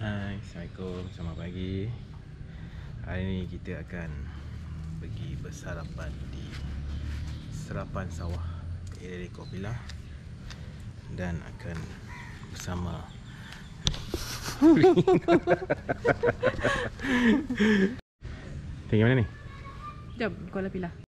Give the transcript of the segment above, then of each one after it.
Hai, Assalamualaikum, selamat pagi Hari ni kita akan pergi bersarapan di Serapan Sawah area Kopila Dan akan bersama Tinggal mana ni? Jom, Kuala Pilah.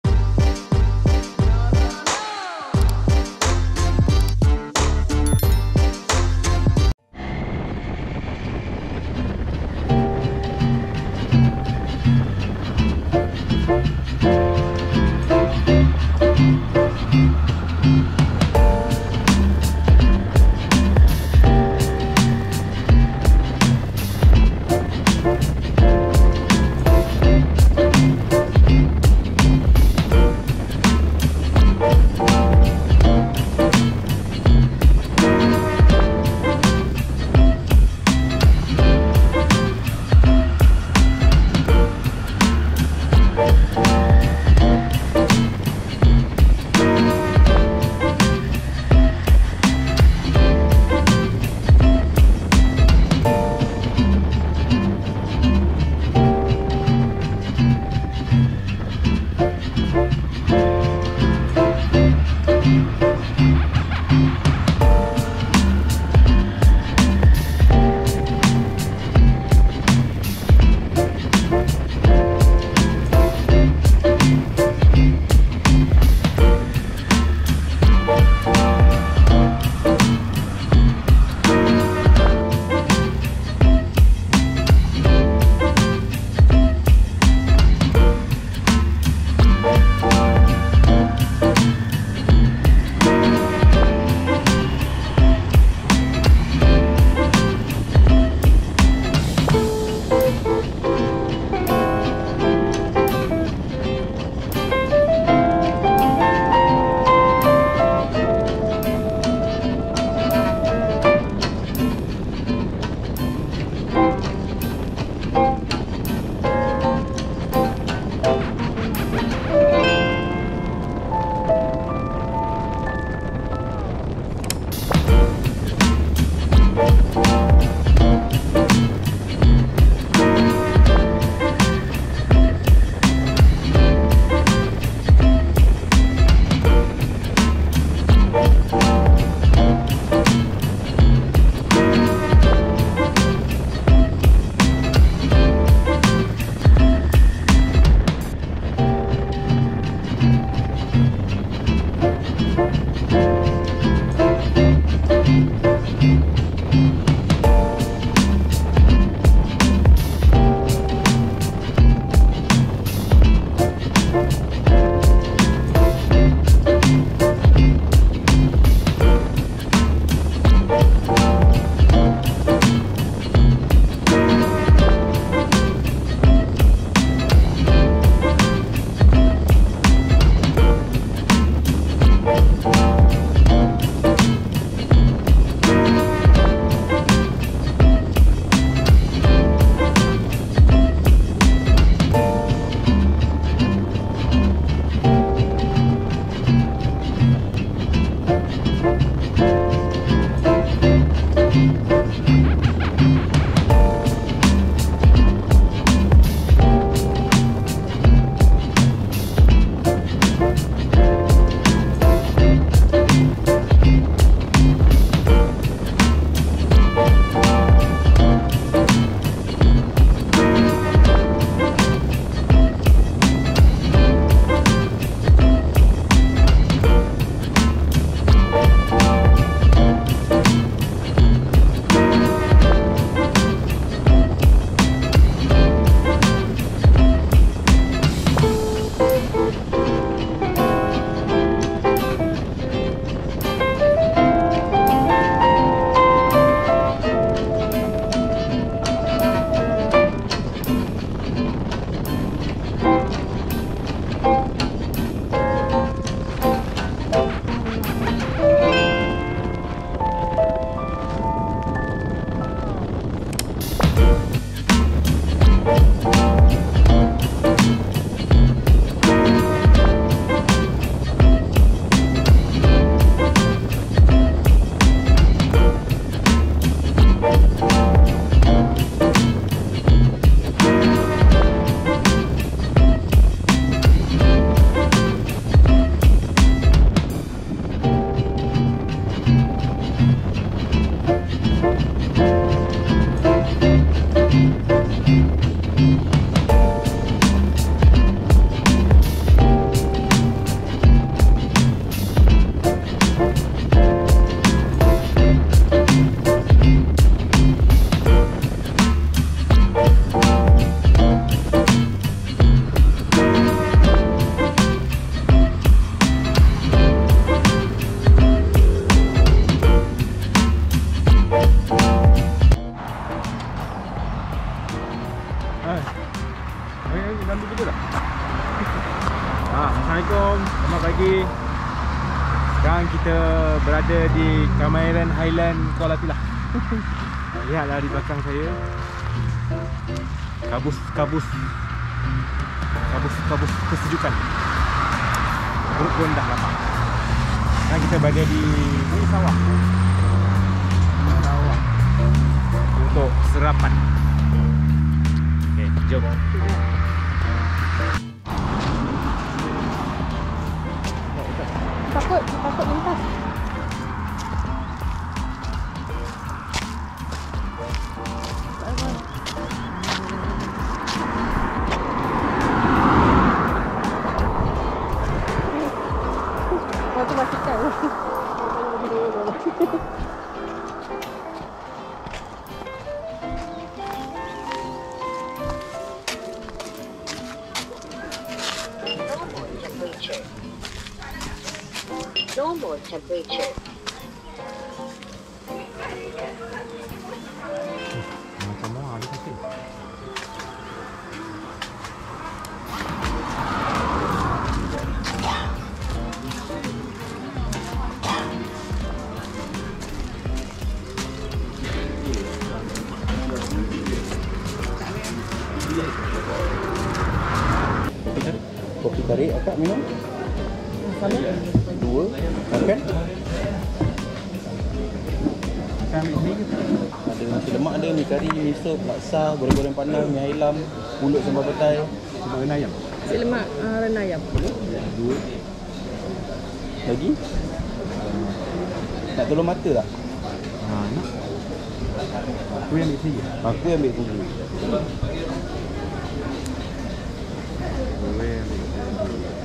Hai, hai, dah begitu dah. Ah, Assalamualaikum. Selamat pagi. Sekarang kita berada di Kamaran Highland Kuala Pilah. Lihatlah di belakang saya. Kabus kabus. Kabus kabus kesejukan. Perut pun dah lapar. Sekarang kita berada di ini sawah. Sawah. Untuk serapan. Okey, jom. Normal temperature. Kopi tarik akak minum? Dua Makan? Ke? Ada nasi lemak ada, mi kari, mi sup, laksa, goreng-goreng panas, mi ayam, pulut sambal petai Sebab kena ayam. Nasi lemak uh, rena ayam. Dua Lagi? Nak tolong mata tak? Ha, nak. Aku yang ambil sini. Aku yang ambil ambil.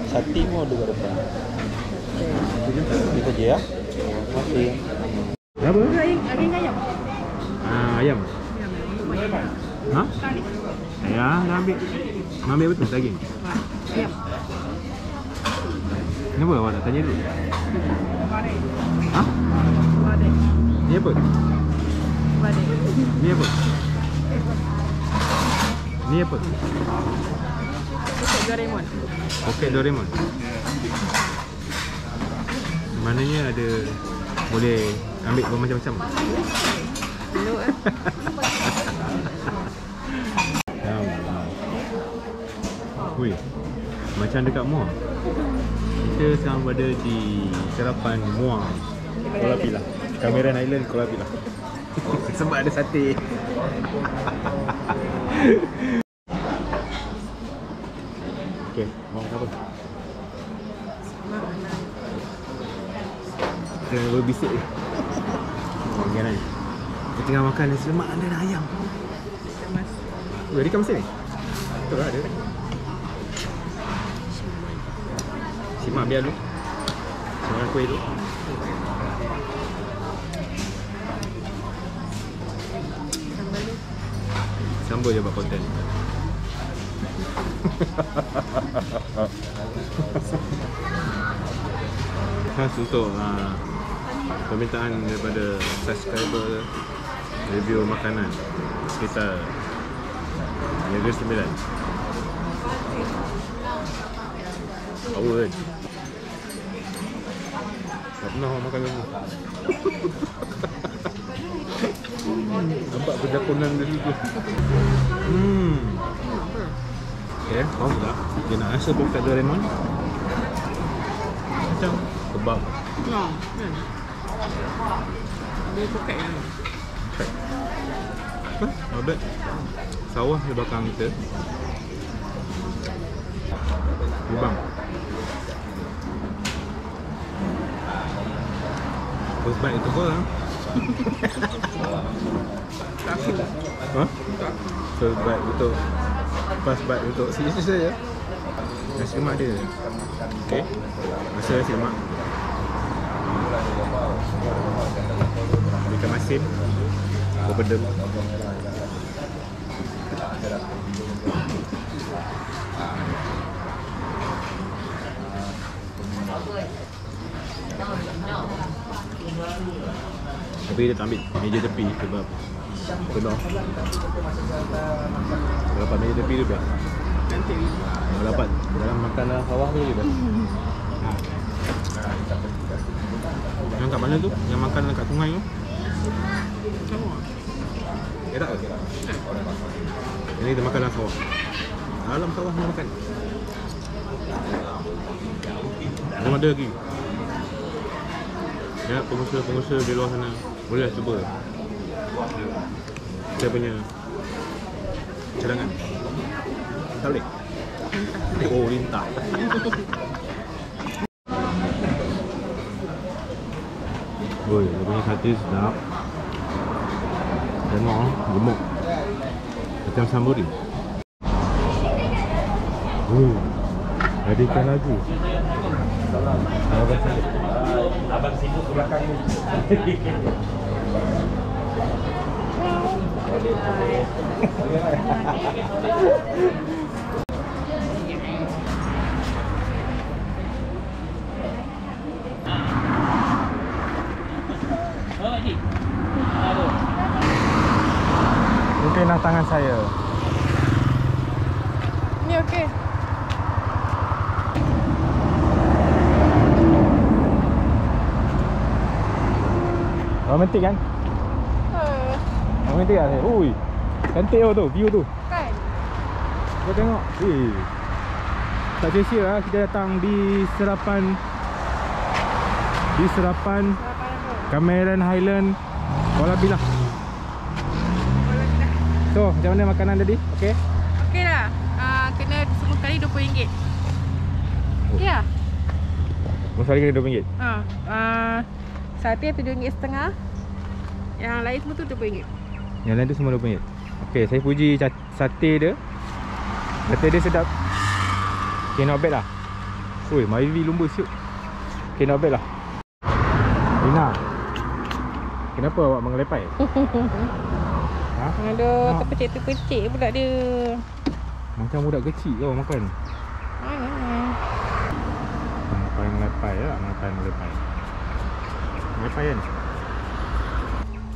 Sati pun ada kat depan Itu je. Ya Terima kasih Berapa? Ayam, ayam ayam. Ah, ayam. Ha? Ya, dah ambil. Mak ambil betul daging. Ayam. Kenapa awak tak tanya dulu? Ha? Badai. Ni apa? Badai. Ni apa? Ni apa? Untuk Doraemon. Poket Doraemon. Maknanya ada boleh ambil bermacam-macam. Dulu eh. Ya. Wih. Macam dekat Muar. Kita sekarang berada di serapan Muar. Kuala Pilah. Cameron Island Kuala Pilah. Sebab ada sate. Okey, mau apa? Kita berbisik je. Oh, jangan. Kita tengah makan nasi lemak ada dah ayam. Mas. Dia kat mesin ni? Betul lah ada. Simak biar dulu. Simak kuih dulu. Sambal je buat konten. Khas untuk uh, permintaan daripada subscriber review makanan sekitar Negeri Sembilan. Power kan? Tak pernah orang makan lagi. Nampak perjakunan dia situ. Hmm. Okay, faham tak? Dia nak rasa poket Doraemon. Macam kebab. No, kan. Kan. Not bad. Sawah di belakang kita. Lubang. First bite itu kau lah. Aku. Ha? So buat untuk Pas buat untuk sini saja Nasi lemak dia Okay Rasa nasi lemak Ikan masin Berbedem Tapi dia tak ambil meja tepi sebab penuh. Kalau dapat meja tepi tu dah. Kalau dapat dalam makanan sawah tu je dah. Yang kat mana tu? Yang makan dekat sungai tu? Sama. Eh tak? Ini kita makan dalam sawah. Dalam sawah ni makan. Belum ada lagi. Ya, pengusaha-pengusaha di luar sana boleh cuba. Saya punya cadangan. Tak boleh? Oh, lintah. Oi, dia punya sate sedap. Tengok, ah, gemuk. Macam samburi. Oh, ada ikan lagu. Abang. Abang ke belakang ni. Mungkin tangan saya. Ni okey. Romantik kan? Uh, Romantik kan? Ui. Cantik oh tu, view tu. kan? Kau tengok. Eh. Tak sia-sia lah kita datang di serapan di serapan Sarapan apa? Cameron Highland Kuala Pilah. So, macam mana makanan tadi? Okey. Okey lah. Uh, kena semua kali RM20. Oh. Ya. Masa hari kena RM2. Ha. Uh, sate RM7.5. Yang lain semua tu RM20. Yang lain tu semua RM2. Okey, saya puji sate dia. Sate dia sedap. Okay, not bad lah. Ui, Myvi lumba siut. Okay, not bad lah. Rina. Kenapa awak mengelepai? ha? Aduh, Ha. terpecik-terpecik pula dia. Macam budak kecil kau makan. Ah, Melepai melepai lah, melepai melepai. Melepai kan?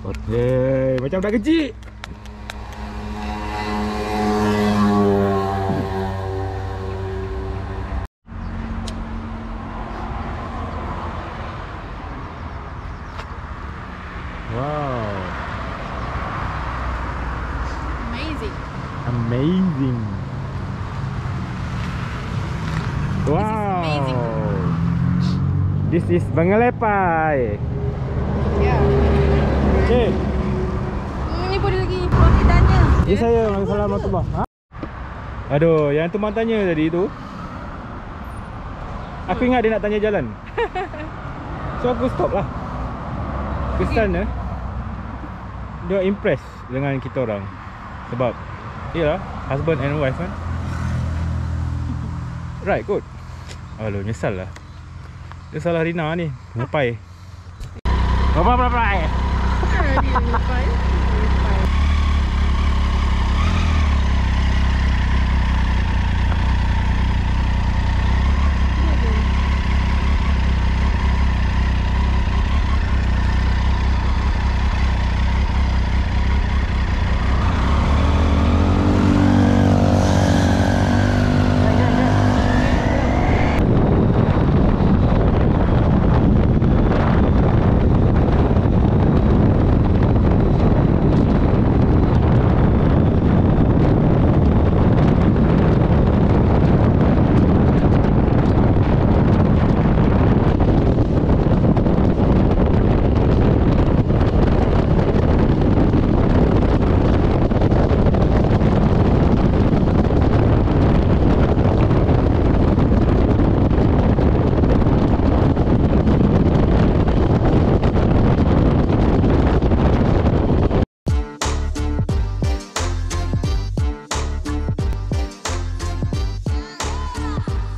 Okey, macam budak kecil. Wow, Amazing. Amazing. Wow. amazing. This is Bangalepai. Ya. Okay. Hmm, ni boleh lagi. Tanya. Ini saya Salam Rahmatullah. Ha? Aduh, yang tu mak tanya tadi tu. Aku ingat dia nak tanya jalan. So aku stop lah. Kesannya dia impress dengan kita orang. Sebab Yalah Husband and wife kan Right kot Aduh nyesal lah. Dia salah Rina ni. Ngapai. Apa apa apa Ah, dia lupa.